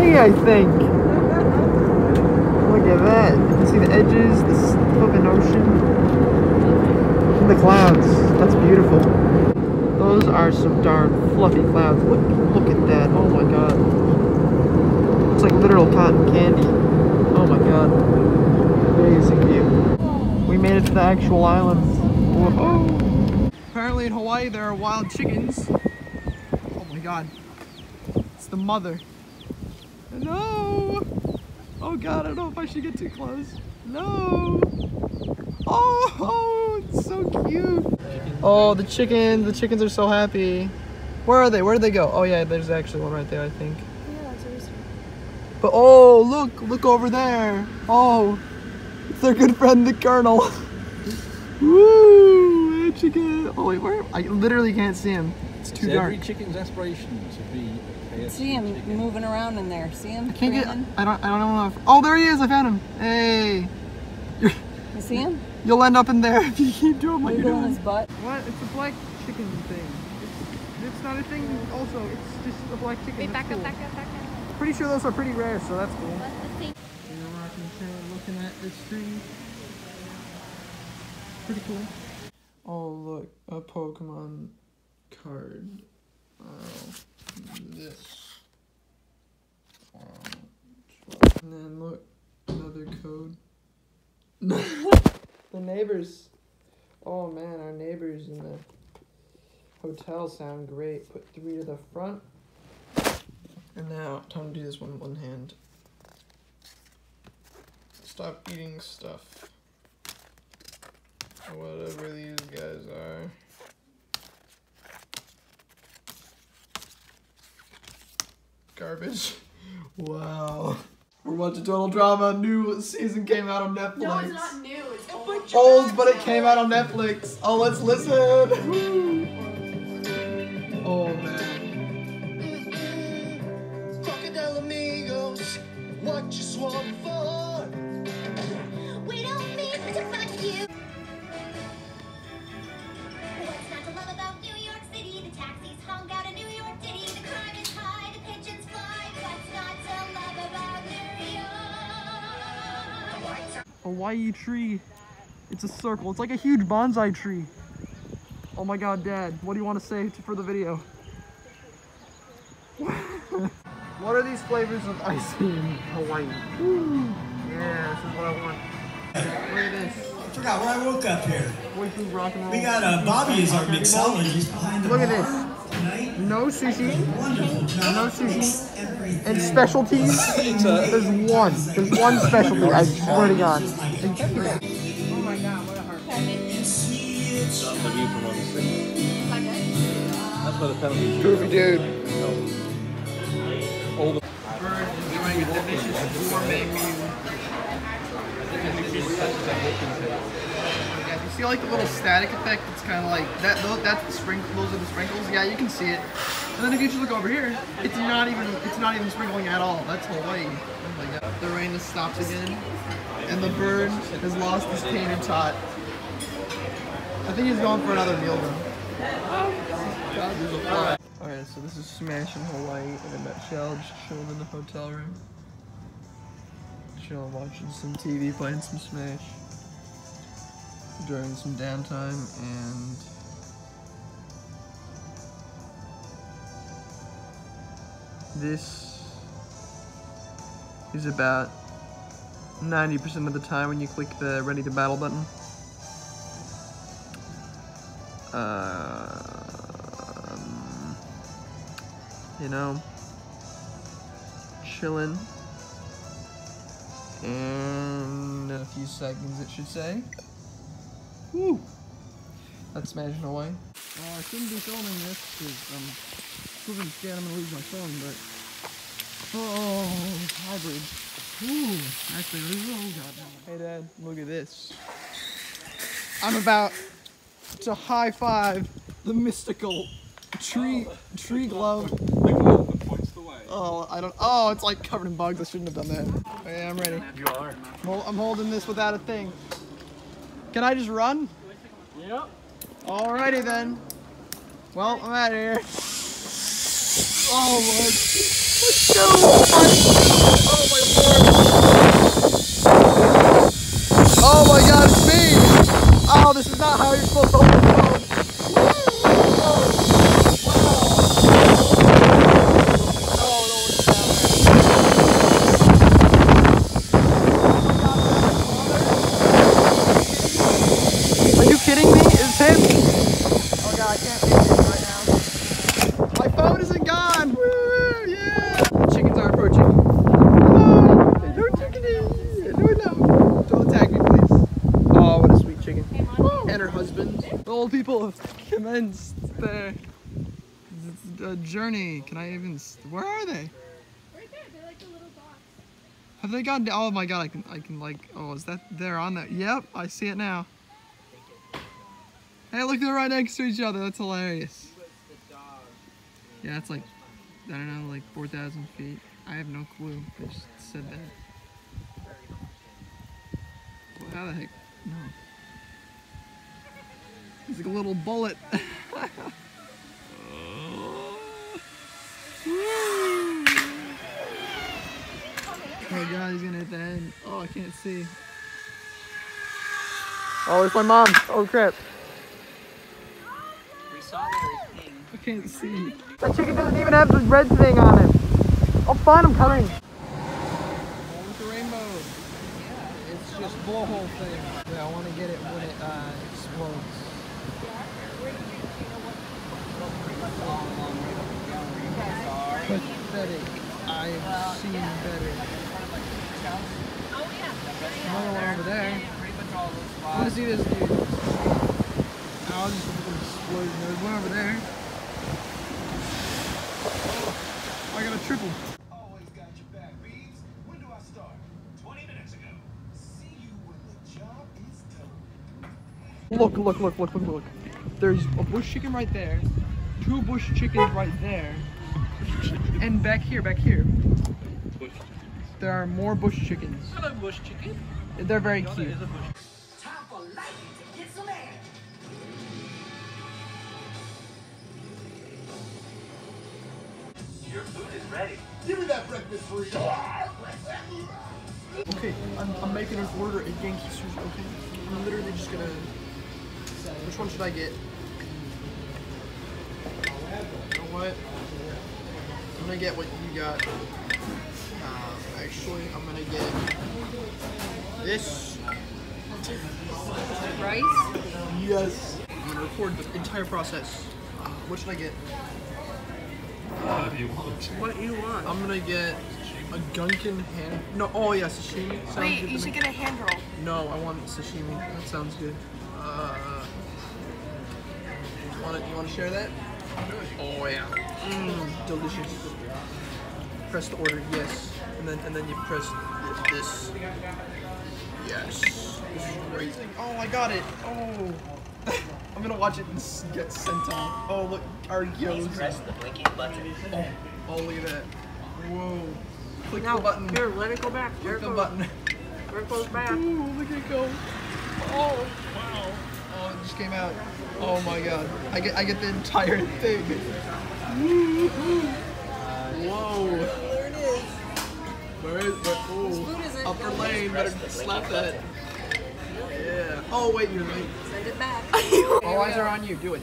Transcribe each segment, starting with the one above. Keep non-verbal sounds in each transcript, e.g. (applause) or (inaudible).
I think. Look at that. You can see the edges, the flipping ocean, and the clouds. That's beautiful. Those are some darn fluffy clouds. Look, look at that. Oh my god. It's like literal cotton candy. Oh my god. Amazing view. We made it to the actual island. Whoa. Apparently in Hawaii there are wild chickens. Oh my god. It's the mother. No! Oh god, I don't know if I should get too close. No! Oh, it's so cute. Oh, the chickens. The chickens are so happy. Where are they? Where did they go? Oh yeah, there's actually one right there, I think. Yeah, that's a rooster. But oh, look, look over there. Oh, it's their good friend, the Colonel. (laughs) Woo! Hey, chicken. Oh wait, where? I literally can't see him. It's too It's dark. every chicken's aspiration to be a KFC See him chicken. moving around in there. See him? I can't get. breathing? I don't. I don't know if. Oh, there he is. I found him. Hey. You're, (laughs) You see him? you'll end up in there (laughs) if you keep doing what you're doing. his butt. What? It's a black chicken thing. It's, it's not a thing. Also, it's just a black chicken. Wait, That's back up, back up, back up. Pretty sure those are pretty rare, so that's cool. Let's see. In a rocking chair looking at this tree. Pretty cool. Oh look, a Pokemon card. Wow. This. And then look, another code. (laughs) the neighbors. Oh man, our neighbors in the hotel sound great. Put three to the front. And now, time to do this one one hand. Stop eating stuff. Whatever these guys are. Garbage. Wow. We're watching Total Drama. New season came out on Netflix. No, it's not new. It's old. Old, but it came out on Netflix. Oh, let's listen. Woo. Oh man. Crocodile amigos, what you swan Hawaii tree. It's a circle. It's like a huge bonsai tree. Oh my god, Dad. What do you want to say to- for the video? (laughs) what are these flavors of ice cream in Hawaii? Yeah, this is what I want. Look at this. I forgot where I woke up here. Boy food rock and roll. We got uh, Bobby as our mixologist behind the Look at bar this. Tonight. No sushi. No sushi. And specialties. There's one. There's one specialty. I swear to God. That's the view from on the street. That's where the penalty Goofy dude. All the doing a delicious gourmet meal. See like the little static effect? It's kind of like that. Those, that's the sprinkle. Those are the sprinkles. Yeah, you can see it. And then if you just look over here, it's not even. It's not even sprinkling at all. That's Hawaii. Oh The rain has stopped again, and the bird has lost his tater tot. I think he's going for another meal though. Alright, so this is Smash in Hawaii in a nutshell, just chilling in the hotel room. Chilling, watching some TV, playing some Smash. During some downtime, and... This is about 90% of the time when you click the ready to battle button. Um, you know, chilling. And in a few seconds, it should say. Woo! That's Smash in Hawaii. Well, I shouldn't be filming this because I'm flipping scared I'm gonna lose my phone, but. Oh, hybrid. Ooh, actually, oh god. Hey, Dad, look at this. I'm about to high five the mystical tree tree glove. Oh, I don't. Oh, it's like covered in bugs. I shouldn't have done that. Okay, I'm ready. You are. I'm, I'm holding this without a thing. Can I just run? Yep. Alrighty then. Well, I'm out of here. Oh my. Let's go. Oh my lord. Oh my god, it's me. Oh, this is not how you're supposed to hold the phone. Are you kidding me? It's him? Oh god, I can't see it right now. My phone isn't gone! Woo! Yeah! The chickens are approaching. Oh, hello, chickadee! Hello, Don't attack me, please. Oh, what a sweet chicken. And her husband. The old people have commenced their uh, journey. Can I even. Where are they? Right there, they're like the little dots. Have they gone? Oh my god, I can, I can like, oh, is that, they're on there? Yep, I see it now. Hey, look, they're right next to each other. That's hilarious. Yeah, it's like, I don't know, like 4,000 feet. I have no clue. They just said that. Well, how the heck? No. He's like a little bullet. (laughs) Woo! Oh god, he's gonna hit the end. Oh, I can't see. Oh, it's my mom. Oh crap. We saw their. I can't see. That chicken doesn't even have the red thing on it. Oh, fine, I'm coming. with the rainbow. Yeah, it's just blowhole thing. Yeah, I want to get it when it uh, explodes. Pathetic. I've seen better. Another one over there. I want to see this dude. I'll just look at the explosion. There's one over there. Oh, I got a triple. Always got your back, Beebs. When do I start? 20 minutes ago. See you when the job is done. Look, look, look, look, look, look. There's a bush chicken right there, two bush chickens right there, and back here, back here. There are more bush chickens. Hello, bush chicken. They're very cute. Time for lightning to get some air. Your food is ready. Give me that breakfast burrito. Okay, I'm, I'm making an order at Genki Sushi. Okay, I'm literally just gonna. Which one should I get? You know what? I'm gonna get what you got. Um, actually, I'm gonna get this. Rice? Yes. I'm gonna record the entire process. Uh, what should I get? What you want? I'm gonna get a Gunkin hand. No, oh yeah, sashimi. Sounds Wait, you should me. get a hand roll. No, I want sashimi. That sounds good. Uh, you want to you want to share that? Oh yeah. Mmm, delicious. Press the order, yes, and then and then you press this. Yes. This is great. Oh, I got it. Oh. (laughs) I'm gonna watch it and get sent on. Oh look, our Please press the blinking button. Oh, oh look at that. Whoa. Click No, the button. here, let it go back. Click it the goes. button. There it goes back. (laughs) Ooh, look at it go. Oh, wow. Oh, it just came out. Oh my god. I get I get the entire (laughs) thing. Whoa. There it is. Where is where, oh, food isn't upper lane, better slap that. Yeah. Oh wait, you're right. Send it back. (laughs) All eyes are on you. Do it.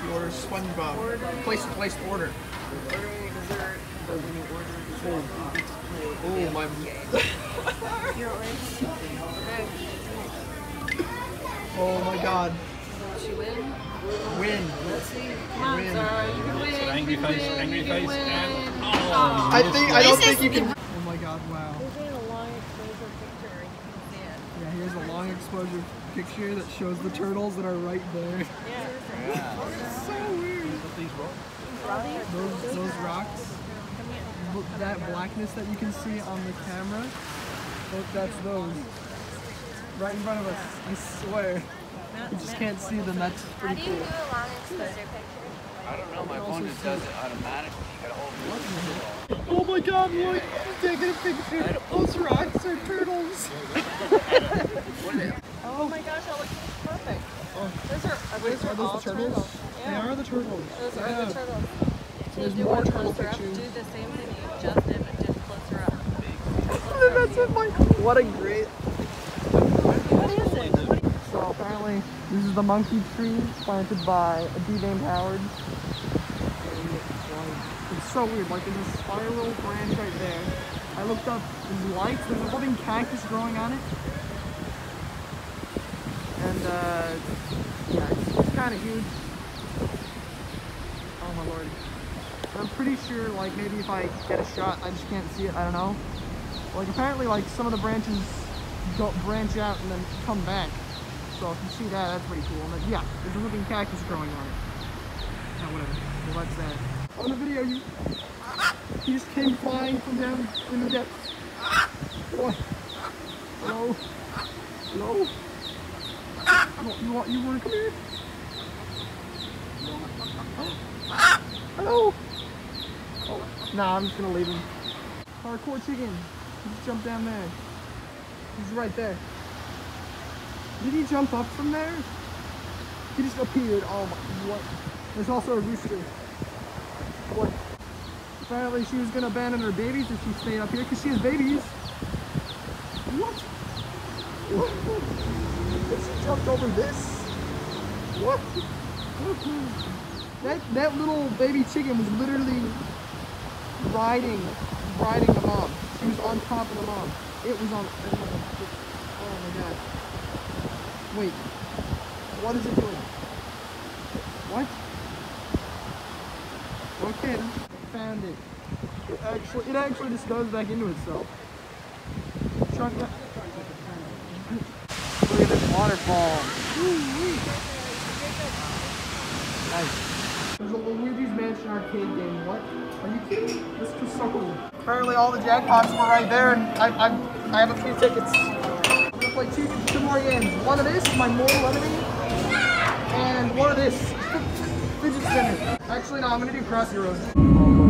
She orders SpongeBob. Place place order. Ordering dessert. But when you order dessert, Oh (laughs) my. you're ordering. Okay. Oh my god. She win? Win. Let's see. Come on, Win. Zara. You can win. angry face, angry face, and- Oh. I think I don't think you can. Oh my god! Wow. This is a long exposure picture. You can see it. Yeah, here's a long exposure picture that shows the turtles that are right there. Yeah. (laughs) Yeah. so weird. Those those rocks. That blackness that you can see on the camera. That's those. Right in front of us. I swear. You just can't see them. That's How pretty do you do a long exposure picture? I don't know, my phone just does it automatically. You gotta hold Oh my god, look! He's taking a picture. Those rocks are turtles. (laughs) Oh my gosh, that looks perfect. Oh. Those are, are Wait, those are are those all the turtles? They Yeah. are the turtles. Those are Yeah. the turtles. to There's do more one turtle closer up, pictures. do the same thing you just did, but just closer up. That's it, Mike. What a great. What is it? What So apparently, this is the monkey tree planted by a dude named Howard. It's, so weird. Like there's a spiral branch right there. I looked up. There's lights. There's a living cactus growing on it. And uh, yeah, it's, it's kind of huge. Oh my lord. I'm pretty sure, like maybe if I get a shot, I just can't see it. I don't know. Like apparently, like some of the branches go branch out and then come back. So if you see that, that's pretty cool. And then, yeah, there's a living cactus growing on it. Oh, whatever. Well, that's that. On the video, you he just came flying from down in the depths. What? Hello? Hello? Oh, you want you want to come here? Hello? Oh, nah, I'm just gonna leave him. Hardcore chicken. Just jumped down there. He's right there. Did he jump up from there? He just appeared. Oh my, what? There's also a rooster. What? Apparently she was gonna abandon her babies if she stayed up here because she has babies. What? What? She jumped over this? What? That, that little baby chicken was literally riding, riding the mom. She was on top of the mom. It was on, oh my god. Wait, what is it doing? What? Okay, found it. It actually, it actually just goes back into itself. That. Look at this waterfall. Nice. There's a Luigi's Mansion arcade game. What? Are you kidding? This is so cool. Apparently all the jackpots were right there, and I, I, I have a few tickets. Play two, two more games. One of this, my mortal enemy, and one of this, (laughs) fidget spinner. Actually, no, I'm gonna do Cross Heroes.